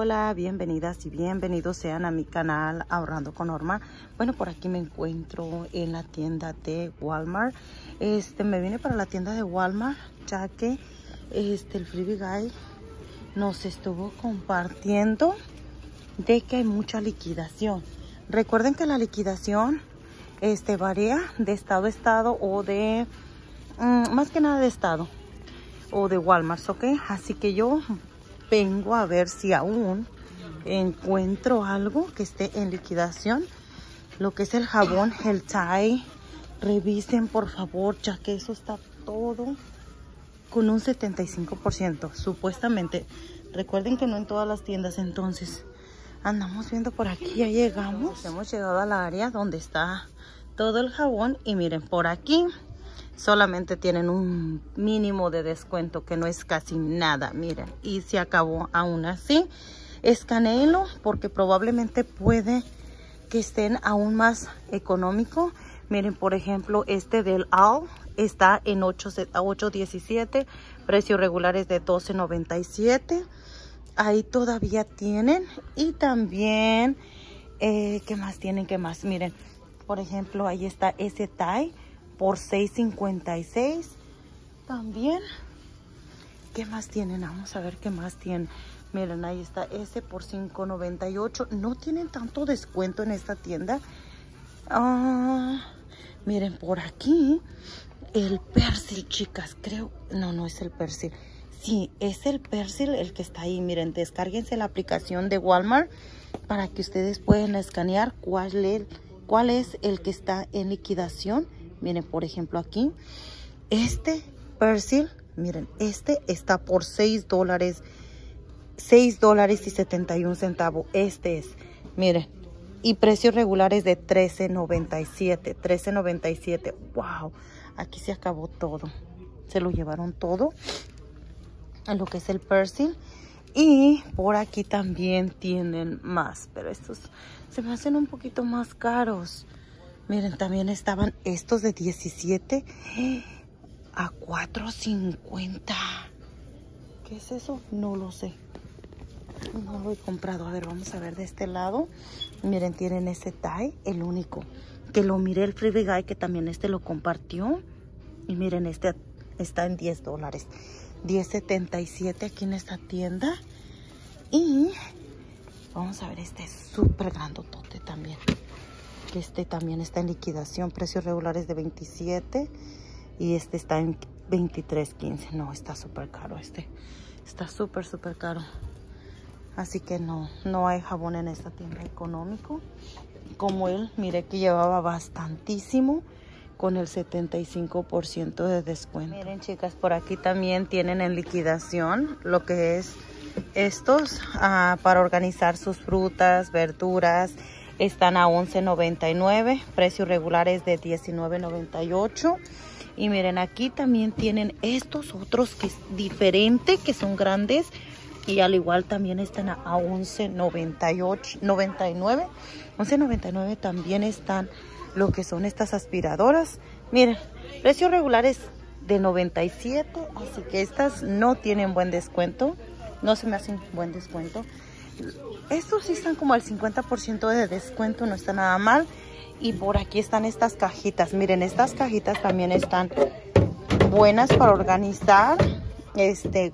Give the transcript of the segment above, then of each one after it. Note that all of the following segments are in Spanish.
hola, bienvenidas y bienvenidos sean a mi canal Ahorrando con Norma. Bueno, por aquí me encuentro en la tienda de Walmart. Este, me vine para la tienda de Walmart ya que este, el Freebie Guy nos estuvo compartiendo de que hay mucha liquidación. Recuerden que la liquidación este, varía de estado a estado o de, mm, más que nada de estado o de Walmart, ¿ok? Así que yo vengo a ver si aún encuentro algo que esté en liquidación. Lo que es el jabón, el Tide. Revisen por favor, ya que eso está todo con un 75%, supuestamente. Recuerden que no en todas las tiendas, entonces andamos viendo por aquí, ya llegamos. Hemos llegado al área donde está todo el jabón y miren, por aquí solamente tienen un mínimo de descuento que no es casi nada, miren, y se acabó aún así. Escanelo porque probablemente puede que estén aún más económico. Miren, por ejemplo, este del AL está en 8.17, precios regulares de 12.97. Ahí todavía tienen y también, eh, ¿qué más tienen? ¿Qué más? Miren, por ejemplo, ahí está ese tie por 6.56 también. ¿Qué más tienen? Vamos a ver qué más tienen. Miren, ahí está ese por 5.98. No tienen tanto descuento en esta tienda. Ah, miren, por aquí el persil, chicas. Creo, no, no es el persil. Sí, es el persil el que está ahí. Miren, descárguense la aplicación de Walmart para que ustedes puedan escanear cuál es, cuál es el que está en liquidación Miren, por ejemplo, aquí, este persil, miren, este está por 6 dólares, 6 dólares y 71 centavos. Este es, miren, y precios regulares de 13.97, 13.97. Wow, aquí se acabó todo. Se lo llevaron todo a lo que es el persil. Y por aquí también tienen más, pero estos se me hacen un poquito más caros. Miren, también estaban estos de 17 a 4.50. ¿Qué es eso? No lo sé. No lo he comprado. A ver, vamos a ver de este lado. Miren, tienen ese tie, el único. Que lo miré el Freebie Guy, que también este lo compartió. Y miren, este está en 10 dólares. 10.77 aquí en esta tienda. Y vamos a ver, este es súper grandotote también. Este también está en liquidación, precios regulares de 27 y este está en 23.15. No, está súper caro este. Está súper, súper caro. Así que no, no hay jabón en esta tienda económico. Como él, mire que llevaba bastantísimo con el 75% de descuento. Miren chicas, por aquí también tienen en liquidación lo que es estos ah, para organizar sus frutas, verduras están a 11.99, precios regulares de 19.98. Y miren, aquí también tienen estos otros que es diferente, que son grandes. Y al igual también están a 11.98, 99. 11.99 también están lo que son estas aspiradoras. Miren, precios regulares de 97, así que estas no tienen buen descuento. No se me hacen buen descuento. Estos sí están como al 50% de descuento, no está nada mal. Y por aquí están estas cajitas. Miren, estas cajitas también están buenas para organizar este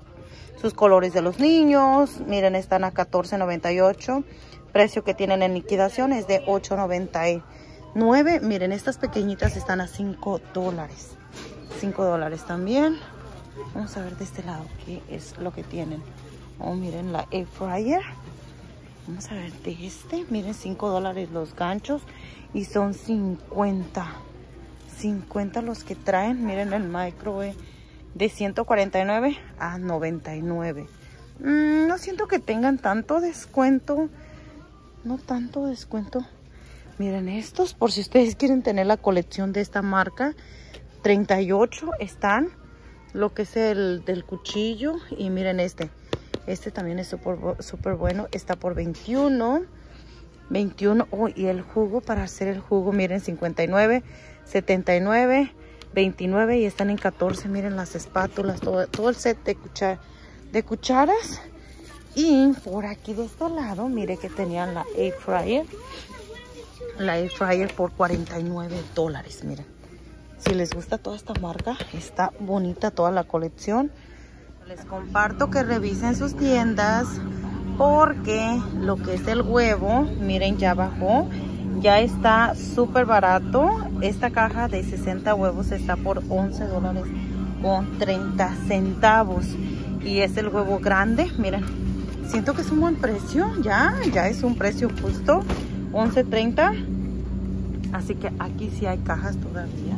sus colores de los niños. Miren, están a $14.98. Precio que tienen en liquidación es de $8.99. Miren, estas pequeñitas están a 5 dólares. 5 dólares también. Vamos a ver de este lado qué es lo que tienen. Oh, miren la air fryer. Vamos a ver de este. Miren, 5 dólares los ganchos. Y son 50. 50 los que traen. Miren el microwave. De 149 a 99. Mm, no siento que tengan tanto descuento. No tanto descuento. Miren estos. Por si ustedes quieren tener la colección de esta marca. 38 están. Lo que es el del cuchillo. Y miren este. Este también es súper bueno. Está por 21. 21. Oh, y el jugo para hacer el jugo, miren, 59, 79, 29 y están en 14. Miren las espátulas, todo, todo el set de, de cucharas. Y por aquí de este lado, mire que tenían la air fryer. La air fryer por 49 dólares, miren. Si les gusta toda esta marca, está bonita toda la colección. Les comparto que revisen sus tiendas porque lo que es el huevo, miren ya bajó, ya está súper barato. Esta caja de 60 huevos está por 11 dólares con 30 centavos. Y es el huevo grande, miren, siento que es un buen precio, ya, ya es un precio justo, 11.30. Así que aquí sí hay cajas todavía.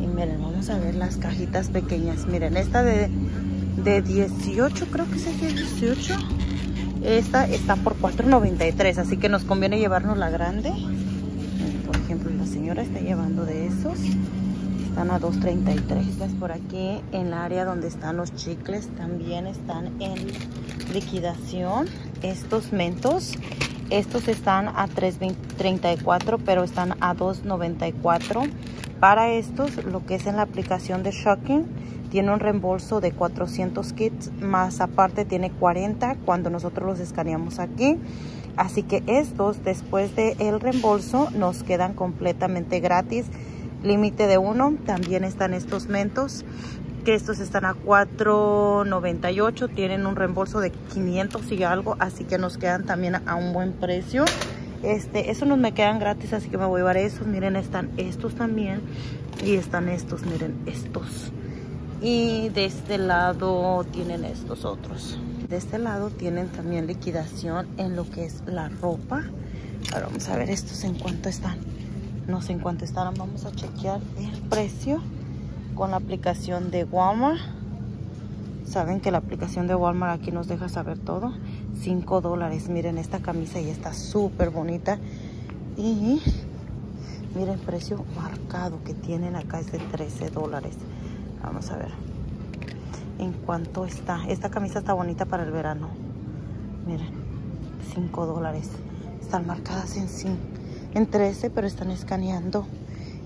Y miren, vamos a ver las cajitas pequeñas. Miren, esta de, de 18, creo que es de 18. Esta está por 4.93, así que nos conviene llevarnos la grande. Por ejemplo, la señora está llevando de esos. Están a 2.33. Por aquí en el área donde están los chicles también están en liquidación. Estos mentos, estos están a 3.34, pero están a 2.94. Para estos, lo que es en la aplicación de Shocking, tiene un reembolso de 400 kits, más aparte tiene 40 cuando nosotros los escaneamos aquí. Así que estos, después del el reembolso, nos quedan completamente gratis límite de uno. También están estos mentos, que estos están a 4.98. Tienen un reembolso de 500 y algo, así que nos quedan también a un buen precio. Este, esos no me quedan gratis, así que me voy a llevar esos. Miren, están estos también. Y están estos, miren, estos. Y de este lado tienen estos otros. De este lado tienen también liquidación en lo que es la ropa. Ahora vamos a ver estos en cuánto están no sé en cuánto estarán. Vamos a chequear el precio con la aplicación de Walmart. Saben que la aplicación de Walmart aquí nos deja saber todo. 5 dólares. Miren esta camisa y está súper bonita. Y miren el precio marcado que tienen acá es de 13 dólares. Vamos a ver. En cuánto está. Esta camisa está bonita para el verano. Miren. 5 dólares. Están marcadas en 5 en 13, pero están escaneando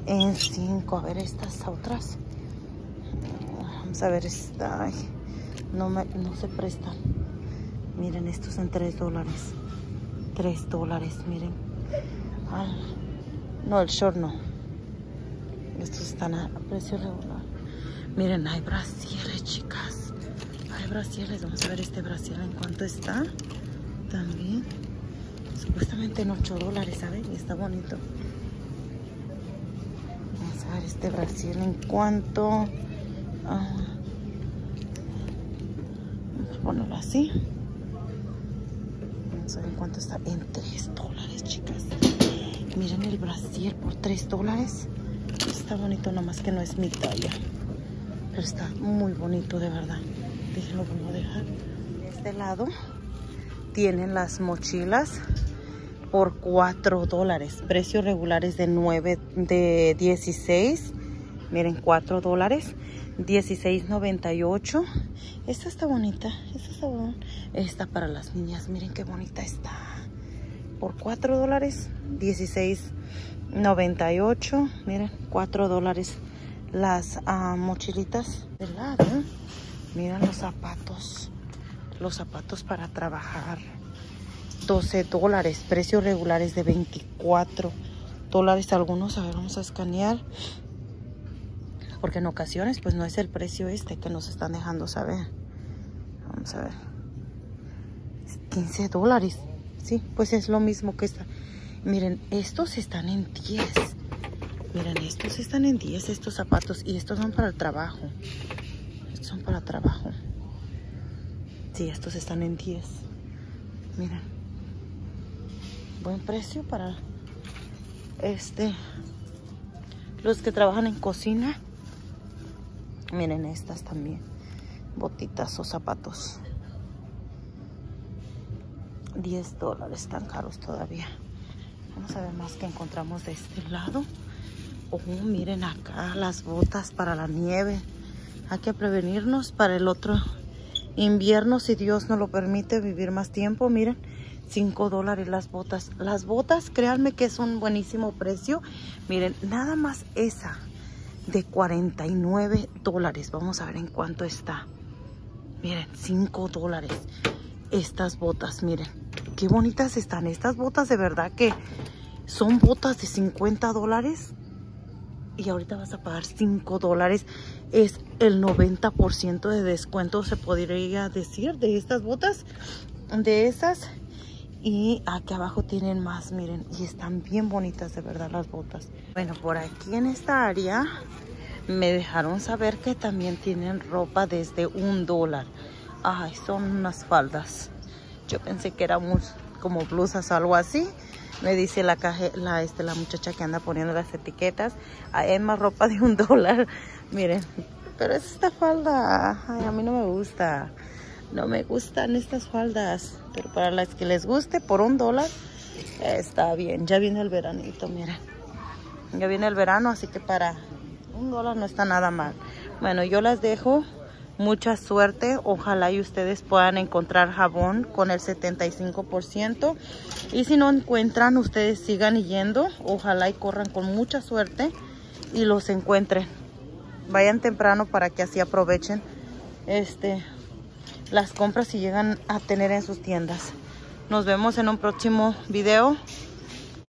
en 5. A ver estas otras. Vamos a ver esta. no, me, no se prestan. Miren, estos en 3 dólares. 3 dólares, miren. no, el short no. Estos están a precio regular. Miren, hay brasieres, chicas. Hay brasieres. Vamos a ver este brasier en cuánto está. También. Supuestamente en 8 dólares, ¿saben? Y está bonito. Vamos a ver este Brasil en cuanto... Ah, vamos a ponerlo así. Vamos a ver en cuánto está. En 3 dólares, chicas. Miren el Brasil por 3 dólares. Está bonito, nomás que no es mi talla. Pero está muy bonito, de verdad. Déjenlo, como dejar. De este lado tienen las mochilas por 4 dólares. Precios regulares de 9, de 16. Miren, 4 dólares. 16.98. Esta está bonita. Esta está bonita. Esta para las niñas. Miren qué bonita está. Por 4 dólares. 16.98. Miren, 4 dólares las uh, mochilitas del lado. Los zapatos. Los zapatos para trabajar. 12 dólares. Precios regulares de 24 dólares algunos. A ver, vamos a escanear. Porque en ocasiones pues no es el precio este que nos están dejando saber. Vamos a ver. 15 dólares. Sí, pues es lo mismo que esta. Miren, estos están en 10. Miren, estos están en 10, estos zapatos. Y estos son para el trabajo. Estos son para trabajo. Sí, estos están en 10. Miren buen precio para este los que trabajan en cocina miren estas también botitas o zapatos 10 dólares tan caros todavía vamos a ver más que encontramos de este lado oh miren acá las botas para la nieve hay que prevenirnos para el otro invierno si Dios nos lo permite vivir más tiempo miren 5 dólares las botas. Las botas, créanme que es un buenísimo precio. Miren, nada más esa de 49 dólares. Vamos a ver en cuánto está. Miren, 5 dólares. estas botas, miren. Qué bonitas están. Estas botas de verdad que son botas de 50 dólares. Y ahorita vas a pagar 5 dólares. Es el 90% de descuento, se podría decir, de estas botas. De esas. Y aquí abajo tienen más, miren. Y están bien bonitas de verdad las botas. Bueno, por aquí en esta área me dejaron saber que también tienen ropa desde un dólar. Ay, son unas faldas. Yo pensé que eran como blusas algo así. Me dice la, la, este, la muchacha que anda poniendo las etiquetas. Hay más ropa de un dólar. Miren, pero es esta falda. Ay, a mí no me gusta. No me gustan estas faldas. Pero para las que les guste, por un dólar, está bien. Ya viene el veranito, miren. Ya viene el verano, así que para un dólar no está nada mal. Bueno, yo las dejo mucha suerte. Ojalá y ustedes puedan encontrar jabón con el 75%. Y si no encuentran, ustedes sigan yendo. Ojalá y corran con mucha suerte y los encuentren. Vayan temprano para que así aprovechen este, las compras y llegan a tener en sus tiendas. Nos vemos en un próximo video.